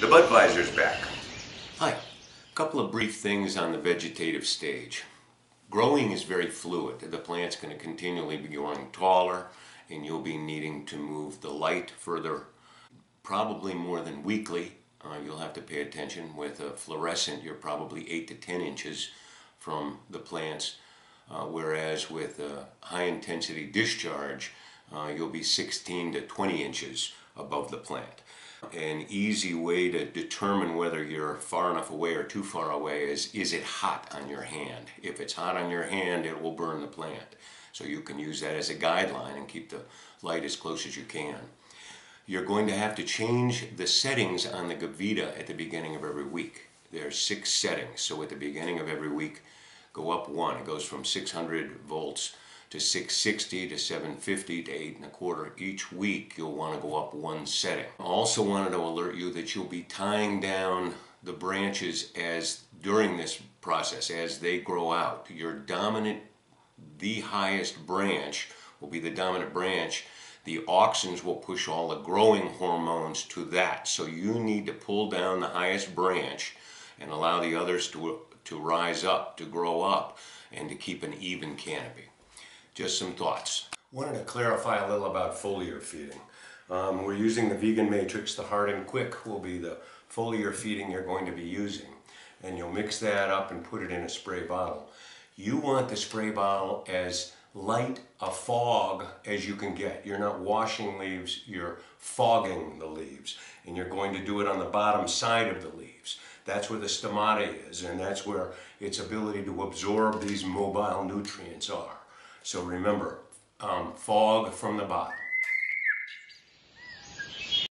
The Budvisor's back. Hi. A couple of brief things on the vegetative stage. Growing is very fluid. The plant's going to continually be growing taller and you'll be needing to move the light further, probably more than weekly. Uh, you'll have to pay attention. With a fluorescent, you're probably 8 to 10 inches from the plants, uh, whereas with a high intensity discharge, uh, you'll be 16 to 20 inches above the plant. An easy way to determine whether you're far enough away or too far away is, is it hot on your hand? If it's hot on your hand, it will burn the plant. So you can use that as a guideline and keep the light as close as you can. You're going to have to change the settings on the Gavita at the beginning of every week. There are six settings, so at the beginning of every week, go up one. It goes from 600 volts to 660 to 750 to 8 and a quarter. Each week you'll want to go up one setting. I also wanted to alert you that you'll be tying down the branches as during this process as they grow out. Your dominant, the highest branch will be the dominant branch. The auxins will push all the growing hormones to that. So you need to pull down the highest branch and allow the others to, to rise up, to grow up, and to keep an even canopy just some thoughts. Wanted to clarify a little about foliar feeding. Um, we're using the vegan matrix, the hard and quick will be the foliar feeding you're going to be using. And you'll mix that up and put it in a spray bottle. You want the spray bottle as light a fog as you can get. You're not washing leaves, you're fogging the leaves. And you're going to do it on the bottom side of the leaves. That's where the stomata is, and that's where its ability to absorb these mobile nutrients are. So remember, um, fog from the bottom.